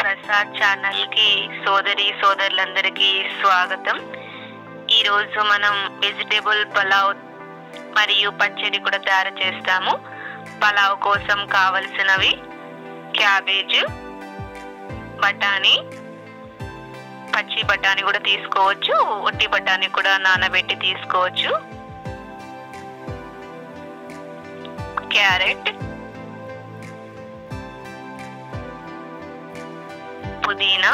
ప్రసాద్ ఛానల్కి సోదరి సోదరులందరికీ స్వాగతం. ఈ రోజు మనం వెజిటేబుల్ పలావ్ మరియు పచ్చడి కూడా తయారు చేస్తాము. పలావ్ కోసం కావలసినవి క్యాబేజ్ బఠానీ పచ్చి బఠానీ కూడా తీసుకోవచ్చు ఒట్టి బఠానీ కూడా నానబెట్టి తీసుకోవచ్చు. క్యారెట్ పుదీనా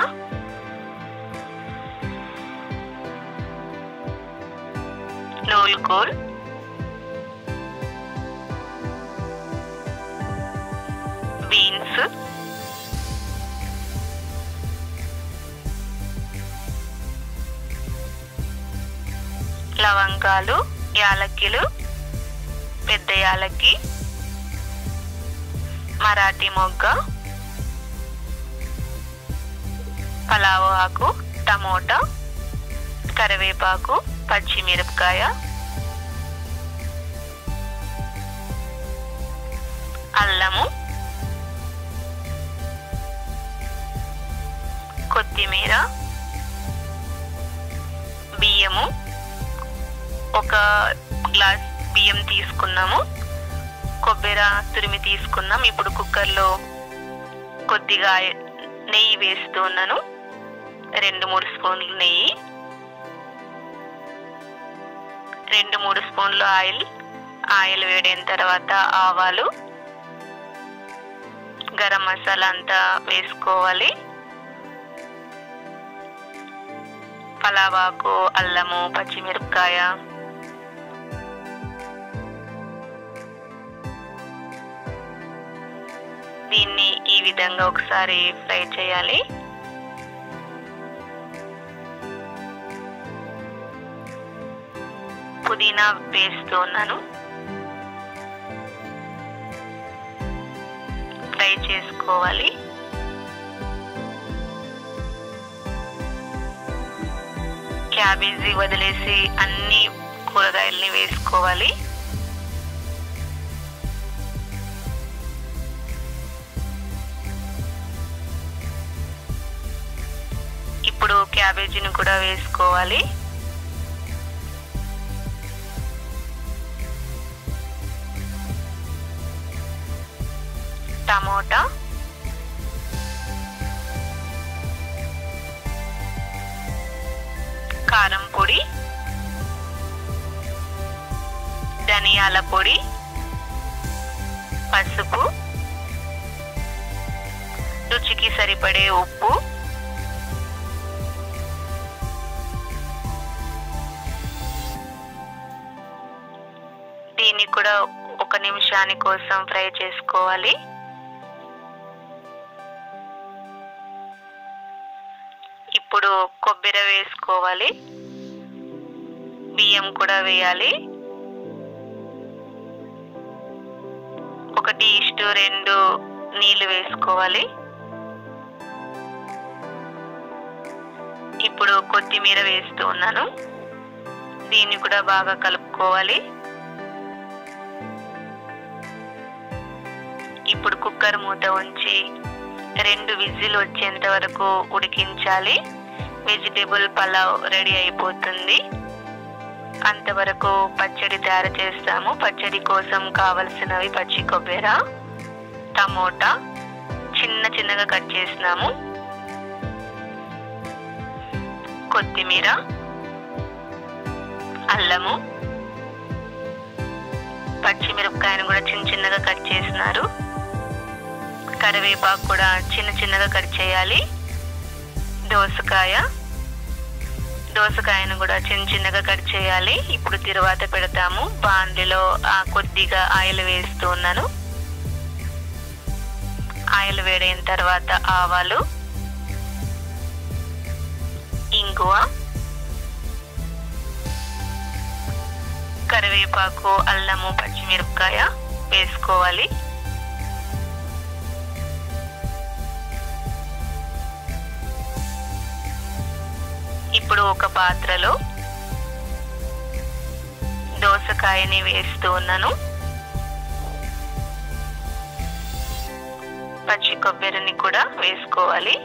నూలుకోల్ బీన్స్. లవంగాలు యాలక్కిలు పెద్ద యాలక్కి మరాఠీ మొగ్గ. పలావు ఆకు టమోటా కరివేపాకు పచ్చిమిరపకాయ అల్లము కొత్తిమీర బియ్యము ఒక గ్లాస్ బియ్యం తీసుకున్నాము. కొబ్బరి తురిమి తీసుకున్నాం. ఇప్పుడు కుక్కర్లో కొద్దిగా నెయ్యి వేస్తూ ఉన్నాను. రెండు మూడు స్పూన్లు నెయ్యి రెండు మూడు స్పూన్లు ఆయిల్ ఆయిల్ వేడైన తర్వాత ఆవాలు గరం మసాలా అంతా వేసుకోవాలి. పలావాకు అల్లము పచ్చిమిరపకాయ. దీన్ని ఈ విధంగా ఒకసారి ఫ్రై చేయాలి. పుదీనా వేస్తూ ఉన్నాను. ఫ్రై చేసుకోవాలి. క్యాబేజీ వదిలేసి అన్ని కూరగాయల్ని వేసుకోవాలి. ఇప్పుడు క్యాబేజీని కూడా వేసుకోవాలి. టమోటా. కారం పొడి. ధనియాల పొడి. పసుపు. రుచికి సరిపడే ఉప్పు. దీన్ని కూడా ఒక నిమిషాని కోసం ఫ్రై చేసుకోవాలి. ఇప్పుడు కొబ్బరి వేసుకోవాలి. బియ్యం కూడా వేయాలి. ఒకటి ఇష్టు రెండు నీళ్ళు వేసుకోవాలి. ఇప్పుడు కొత్తిమీర వేస్తూ ఉన్నాను. దీన్ని కూడా బాగా కలుపుకోవాలి. ఇప్పుడు కుక్కర్ మూత ఉంచి రెండు విజిల్ వచ్చేంత వరకు ఉడికించాలి. వెజిటేబుల్ పలావ్ రెడీ అయిపోతుంది. అంతవరకు పచ్చడి తయారు చేస్తాము. పచ్చడి కోసం కావలసినవి పచ్చి కొబ్బరి టమోటా చిన్న చిన్నగా కట్ చేసినాము. కొత్తిమీర అల్లము పచ్చిమిరపకాయను కూడా చిన్న చిన్నగా కట్ చేసినారు. కరివేపాకు కూడా చిన్న చిన్నగా కట్ చేయాలి. దోసకాయ. దోసకాయను కూడా చిన్న చిన్నగా కట్ చేయాలి. ఇప్పుడు తిరువాత పెడతాము. బాండిలో కొద్దిగా ఆయిల్ వేస్తూ ఉన్నాను. ఆయిల్ వేడైన తర్వాత ఆవాలు ఇంగువ కరివేపాకు అల్లము పచ్చిమిరపకాయ వేసుకోవాలి. ఒక పాత్రలో దోసకాయని వేస్తూ ఉన్నాను. పచ్చి కొబ్బరిని కూడా వేసుకోవాలి.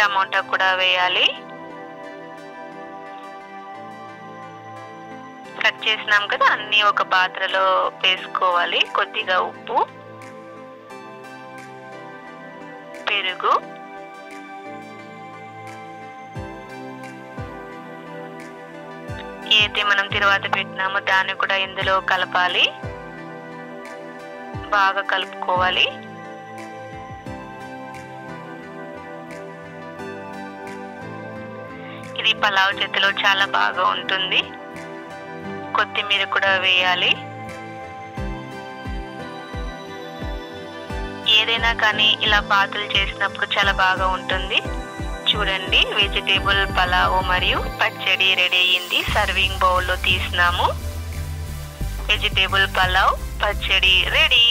టమోటా కూడా వేయాలి. కట్ చేసినాం కదా అన్ని ఒక పాత్రలో వేసుకోవాలి. కొద్దిగా ఉప్పు పెరుగు. అయితే మనం తర్వాత పెట్టినామో దాన్ని కూడా ఇందులో కలపాలి. బాగా కలుపుకోవాలి. ఇది పలావ్ చేతిలో చాలా బాగా ఉంటుంది. కొత్తిమీర కూడా వేయాలి. ఏదైనా కానీ ఇలా బాతులు చేసినప్పుడు చాలా బాగా ఉంటుంది. చూడండి. వెజిటేబుల్ పలావ్ మరియు పచ్చడి రెడీ అయింది సర్వింగ్ బౌల్లో తీసినాము. వెజిటేబుల్ పలావ్ పచ్చడి రెడీ.